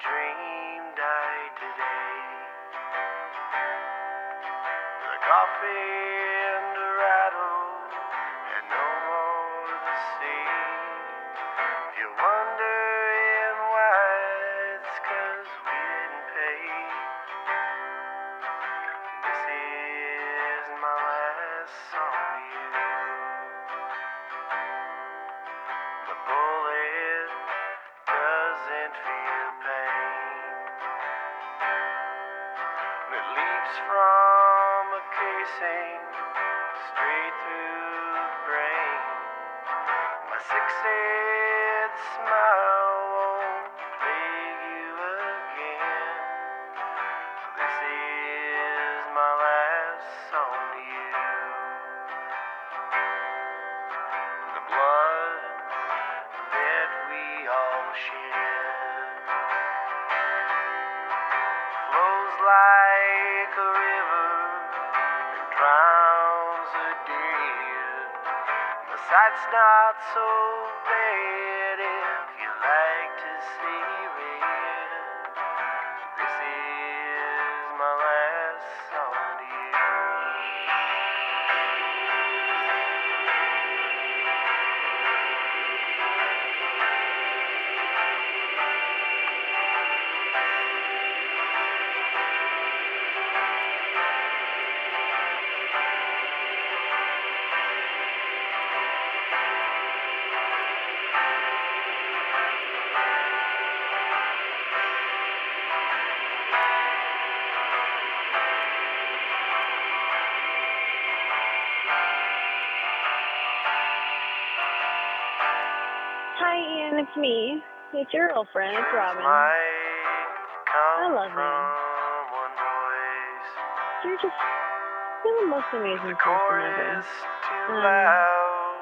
dream died today. The coffee and the rattle had no more to say. If you're wondering why, it's 'cause we didn't pay. This is my last song doesn't feel pain. It leaps from a casing straight through the brain. My six-head smile Sight's not so Hi, Ian. It's me. It's your girlfriend. It's Robin. I love you. You're just you're the most amazing The person ever. Um, loud.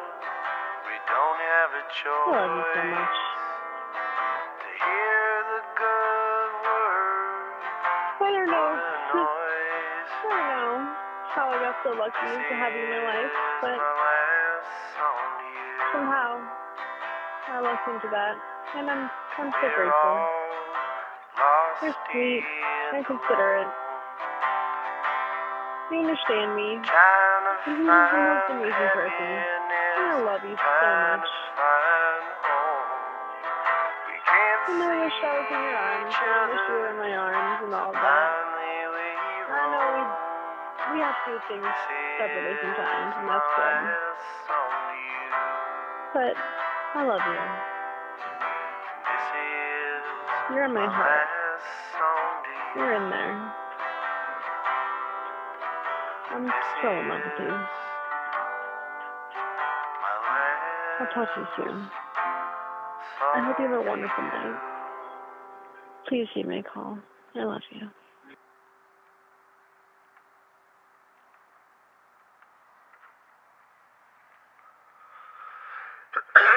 We don't have a I choice. love you so much. To hear the good word I don't know. I don't know how I got so lucky to have you in my life, but my last song to you. somehow I lucked to that, and I'm I'm so grateful. You're sweet and considerate. You understand me. You're the most amazing person. And I love you so much. to find home. We can't And I wish I was in your arms. And I wish you were in my arms and all that. I know we we have to do things separately sometimes, and that's good. last song to you. But I love you. This is You're in my heart. last song to you. You're in there. I'm so in love with you. I'll talk to you soon. I hope you have a wonderful night. Please give me a call. I love you.